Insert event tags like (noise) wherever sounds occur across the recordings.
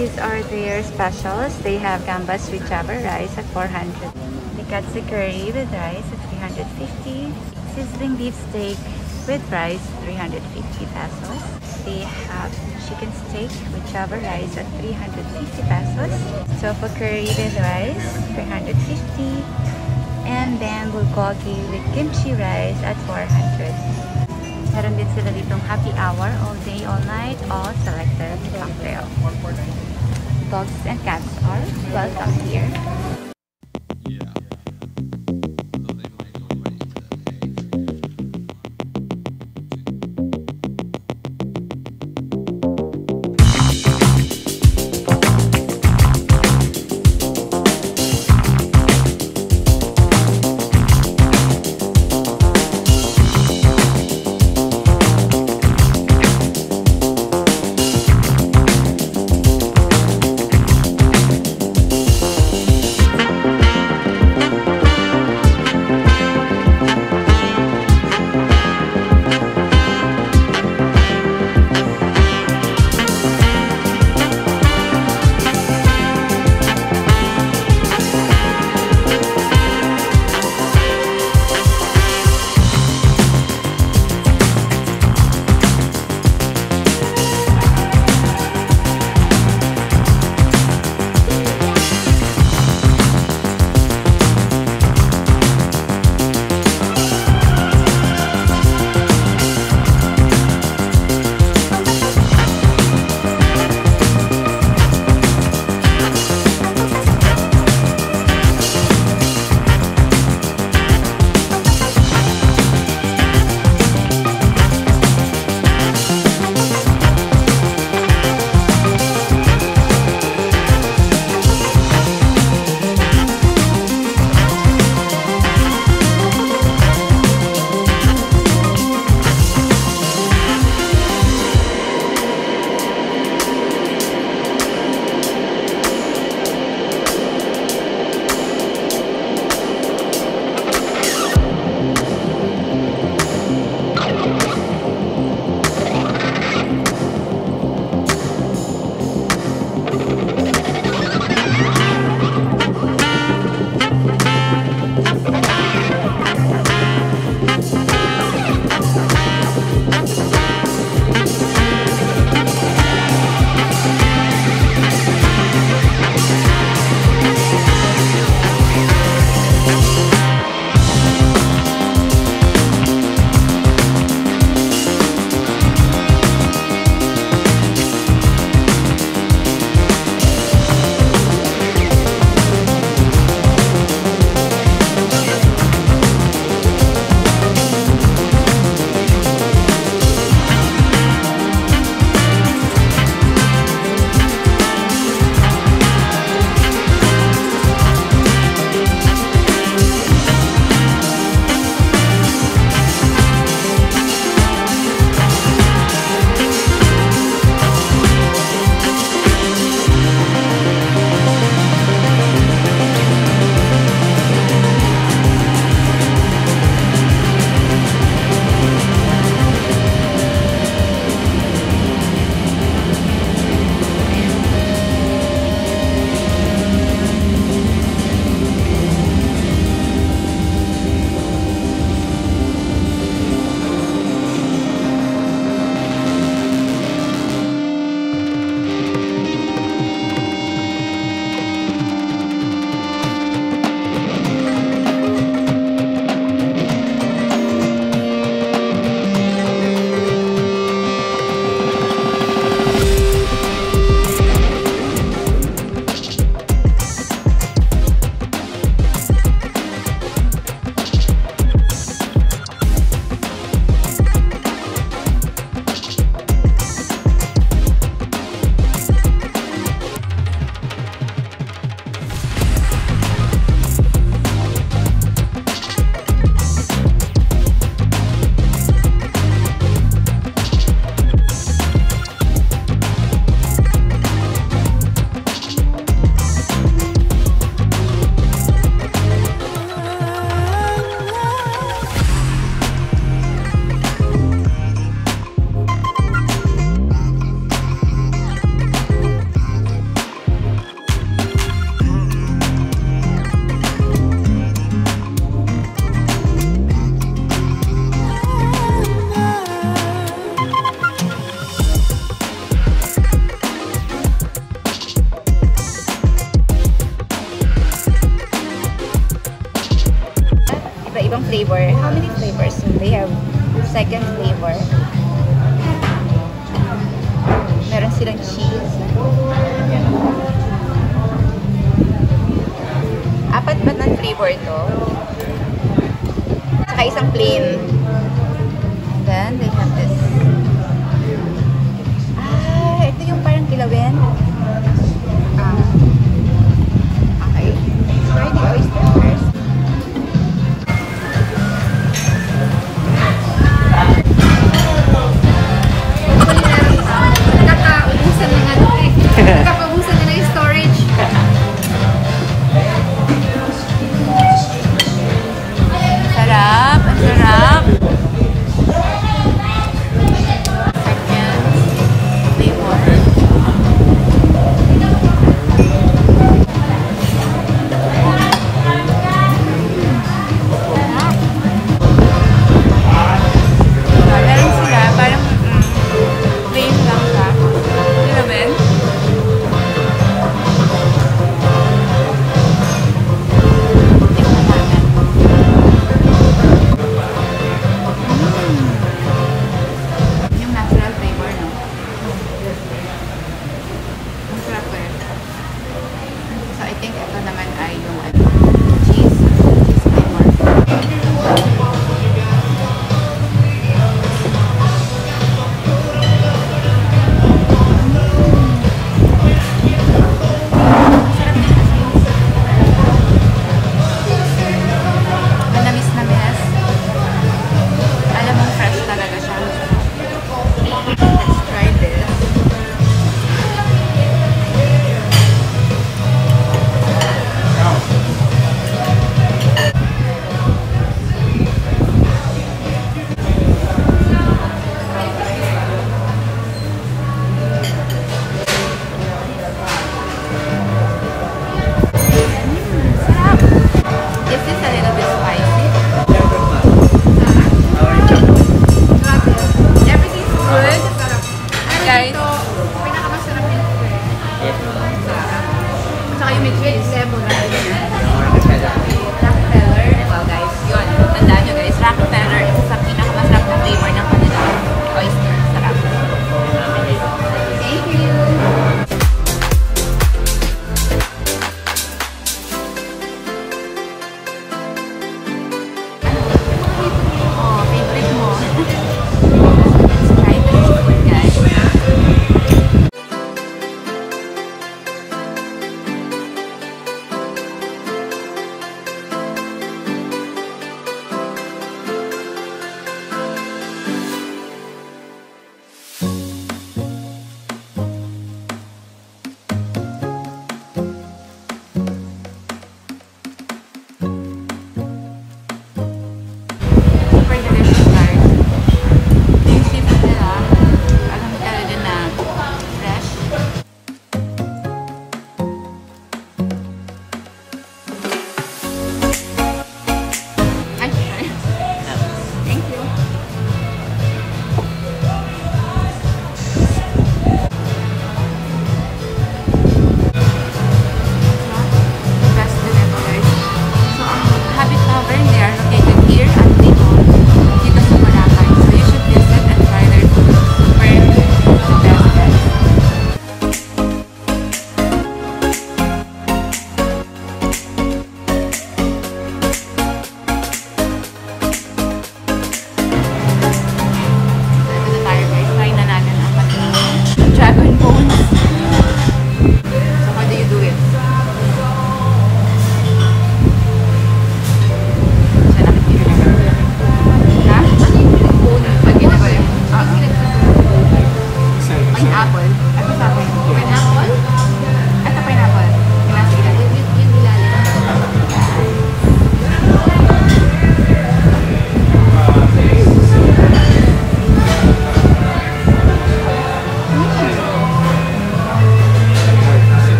These are their specials. They have gambas with java rice at 400. The katsu curry with rice at 350. Sizzling beef steak with rice, 350 pesos. They have chicken steak with java rice at 350 pesos. Tofu curry with rice, 350. And then bulgogi with kimchi rice at 400. Meron din sila ditong happy hour all day, all night, all selected cocktail. Dogs and cats are welcome here. Tsaka isang plain. And then they have this. Ah, ito yung parang kilawin. Ah. Okay. Try the oyster first. Nakaubusan na nga ito eh. (laughs) Nakapaubusan na na yung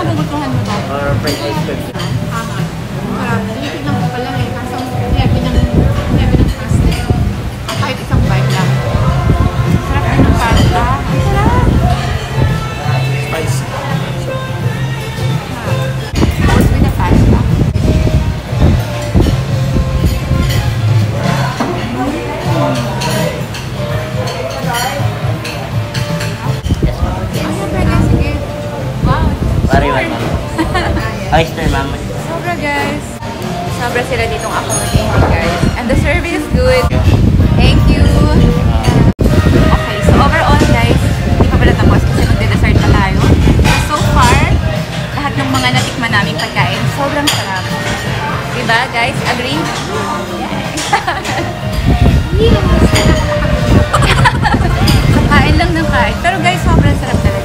nagugutuhan mo ba? Or fried rice. Tama. Marami. Lipid lang pala. Pariwan, ma'am. (laughs) Oyster, ma'am. Sobra guys. Sobra sila ditong accommodating guys. And the service is good. Thank you. Okay, so overall guys, hindi pa pala tapos kasi magde-dessert pa tayo. So far, lahat ng mga natikman naming pagkain, sobrang sarap. Diba guys? Agree? (laughs) kain lang ng kain. Pero guys, sobrang sarap talaga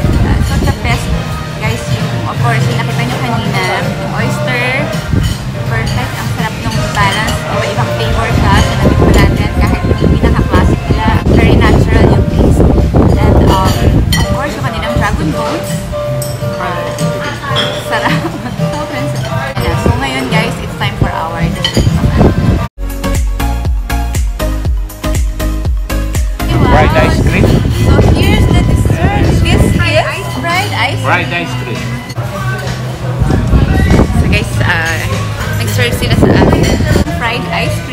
fried ice cream. So guys, uh, nag-serve sila sa atin. Fried ice cream.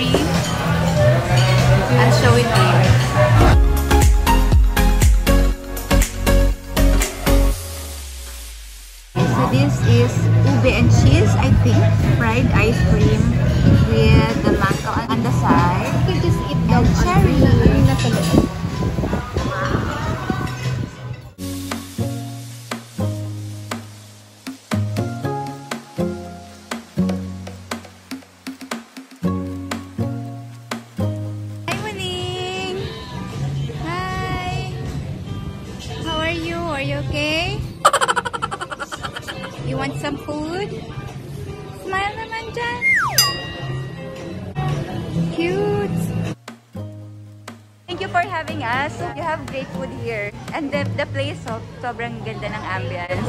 helping us. Ah. You have great food here. And the, the place, so, sobrang ganda ng ambience.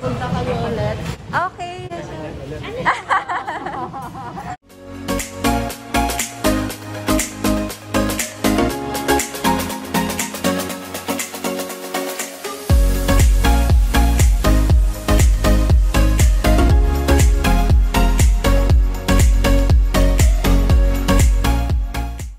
So, punta kayo ulit. Okay. (laughs)